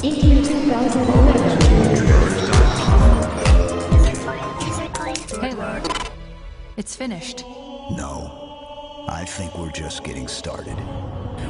In year 2011. Halo. It's finished. No. I think we're just getting started.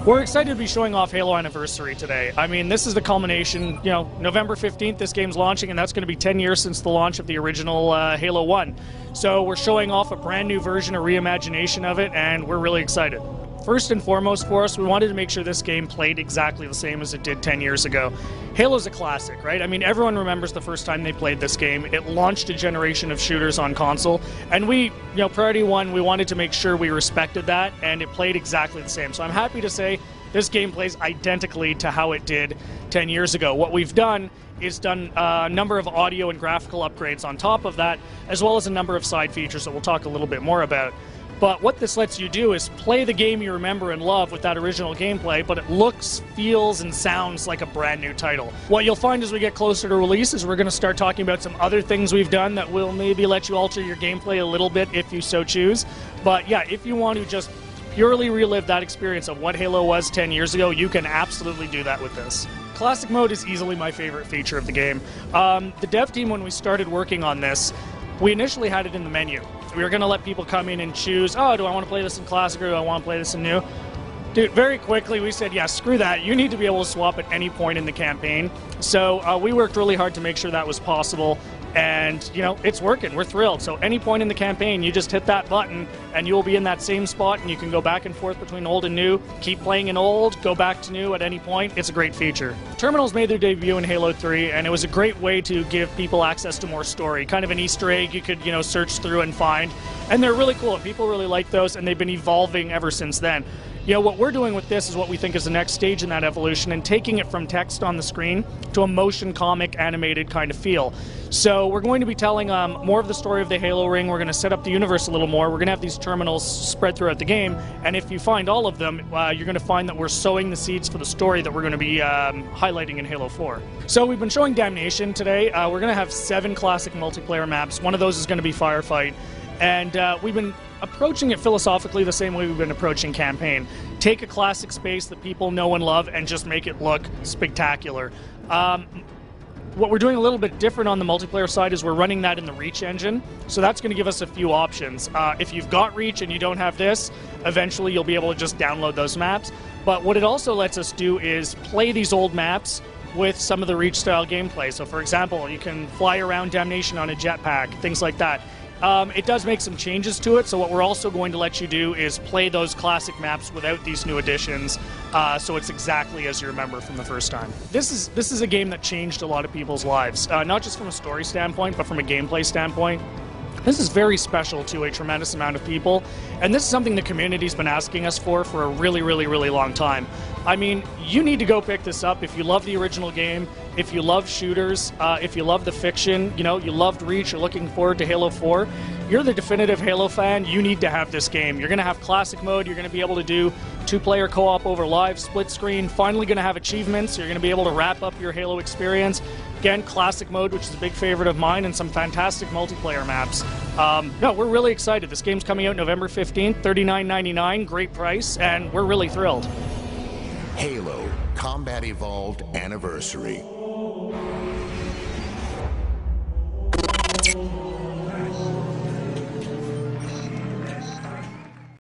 We're excited to be showing off Halo Anniversary today. I mean, this is the culmination. You know, November 15th, this game's launching, and that's going to be 10 years since the launch of the original uh, Halo 1. So we're showing off a brand new version, a reimagination of it, and we're really excited. First and foremost for us, we wanted to make sure this game played exactly the same as it did 10 years ago. Halo's a classic, right? I mean, everyone remembers the first time they played this game. It launched a generation of shooters on console, and we, you know, Priority 1, we wanted to make sure we respected that, and it played exactly the same. So I'm happy to say this game plays identically to how it did 10 years ago. What we've done is done a number of audio and graphical upgrades on top of that, as well as a number of side features that we'll talk a little bit more about. But what this lets you do is play the game you remember and love with that original gameplay, but it looks, feels, and sounds like a brand new title. What you'll find as we get closer to release is we're going to start talking about some other things we've done that will maybe let you alter your gameplay a little bit if you so choose. But yeah, if you want to just purely relive that experience of what Halo was 10 years ago, you can absolutely do that with this. Classic mode is easily my favorite feature of the game. Um, the dev team, when we started working on this, we initially had it in the menu. We were going to let people come in and choose, oh, do I want to play this in classic or do I want to play this in new? Dude, very quickly we said, yeah, screw that. You need to be able to swap at any point in the campaign. So uh, we worked really hard to make sure that was possible and you know it's working. We're thrilled. So any point in the campaign you just hit that button and you will be in that same spot and you can go back and forth between old and new. Keep playing in old go back to new at any point. It's a great feature. Terminals made their debut in halo 3 and it was a great way to give people access to more story. Kind of an easter egg you could you know search through and find. And they're really cool. People really like those and they've been evolving ever since then you know, what we're doing with this is what we think is the next stage in that evolution and taking it from text on the screen to a motion comic animated kind of feel. So we're going to be telling um, more of the story of the Halo ring. We're going to set up the universe a little more. We're going to have these terminals spread throughout the game. And if you find all of them, uh, you're going to find that we're sowing the seeds for the story that we're going to be um, highlighting in Halo 4. So we've been showing Damnation today. Uh, we're going to have seven classic multiplayer maps. One of those is going to be Firefight. And uh, we've been approaching it philosophically the same way we've been approaching campaign. Take a classic space that people know and love and just make it look spectacular. Um, what we're doing a little bit different on the multiplayer side is we're running that in the Reach engine. So that's going to give us a few options. Uh, if you've got Reach and you don't have this, eventually you'll be able to just download those maps. But what it also lets us do is play these old maps with some of the Reach style gameplay. So, for example, you can fly around Damnation on a jetpack, things like that. Um, it does make some changes to it, so what we're also going to let you do is play those classic maps without these new additions, uh, so it's exactly as you remember from the first time. This is this is a game that changed a lot of people's lives, uh, not just from a story standpoint, but from a gameplay standpoint. This is very special to a tremendous amount of people, and this is something the community's been asking us for for a really, really, really long time. I mean, you need to go pick this up if you love the original game, if you love shooters, uh, if you love the fiction, you know, you loved Reach, you're looking forward to Halo 4. You're the definitive Halo fan. You need to have this game. You're going to have classic mode. You're going to be able to do Two player co op over live, split screen, finally going to have achievements. You're going to be able to wrap up your Halo experience. Again, classic mode, which is a big favorite of mine, and some fantastic multiplayer maps. Um, no, we're really excited. This game's coming out November 15th, $39.99, great price, and we're really thrilled. Halo Combat Evolved Anniversary.